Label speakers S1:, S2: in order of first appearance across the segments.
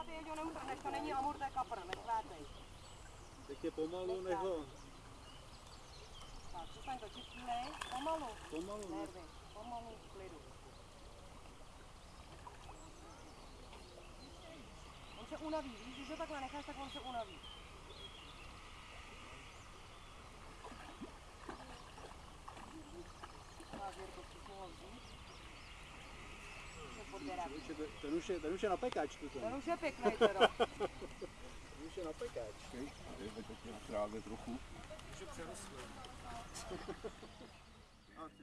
S1: Ať ho neutrhneš, to není amur, to je kapr, nechvátej.
S2: Tak je pomalu, nech ho.
S1: Tak, přestaň točit, ne, pomalu.
S2: Pomalu, ne?
S1: Nervy, pomalu, v klidu. On se unaví, víš, když ho takhle necháš, tak on se unaví. Tak, Jirko, přesně ho vzít.
S2: Ten už je- Ten už je, ten už je na pekačku ten.
S1: Ten už je pěkný teda.
S2: Ten už je na pekač.
S3: Právě trochu.
S4: From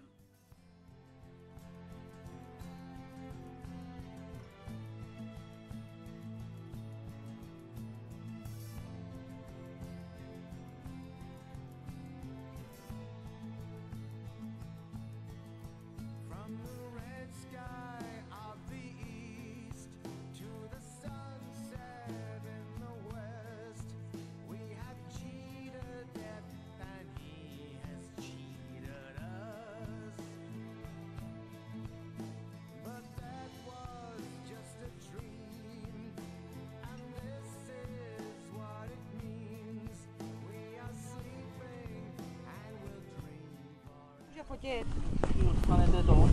S1: fotit.
S2: Dostanete to,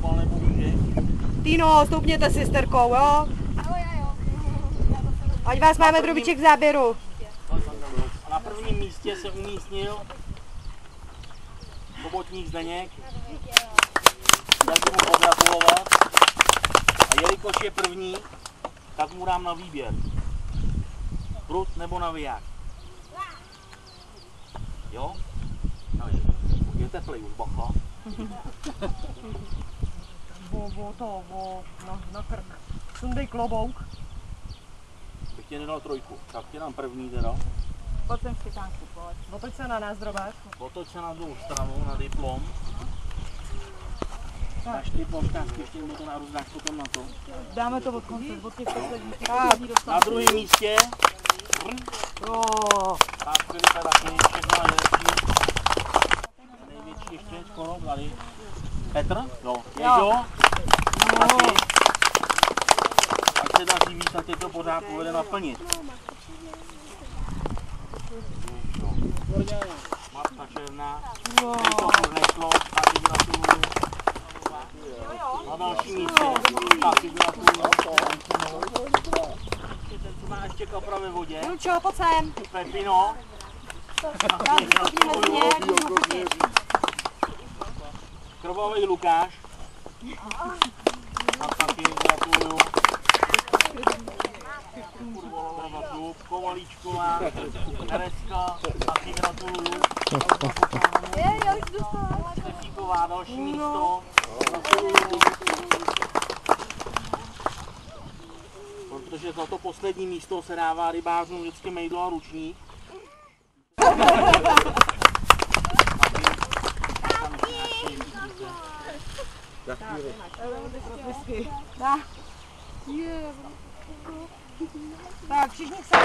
S2: pane.
S1: Tino, stoupněte si s terkou, jo? Ať vás máme drobiček v záběru.
S2: A na prvním místě se umístil Sobotník Zdeněk. Chtěl mu pogratulovat. A jelikož je první, tak mu dám na výběr. Prut nebo naviják. Jo? Je- Je teplej už, bacha.
S1: Bo, bo to, bo na, na krk. Sundej klobouk.
S2: Bych tě nedal trojku. Tak tě dám první teda.
S1: Pojď sem štětánku, pojď. Otoč se na nás, drobák.
S2: Otoč se na druhou stranu, na diplom. Dáš diplom, tak ještě mu to na dáš potom na to.
S1: Dáme to od konce, od těch posledních. Tak,
S2: Na druhém místě.
S1: jo.
S2: Tak Filipe taky, všechno nejlepší. Ještě skoro tady. Petr? Jo. Ježo? Taky. Ať se daří víc, ať je to pořád povede naplnit. Matka černá. Teď to furt nešlo, taky gratuluju. Na dalším místě. Taky gratuluju. Ten, co má ještě kapra ve vodě.
S1: Julčo, pojď sem.
S2: Pepino.
S1: Dám si to mezi ně, jak můžu fotit.
S2: Krvavý Lukáš. A taky gratuluju. Kovalíčková, Tereska, taky gratuluju. Stefíková, další místo. Protože za to poslední místo se dává rybářům vždycky mejdlo a ručník.
S1: Tak, všichni se.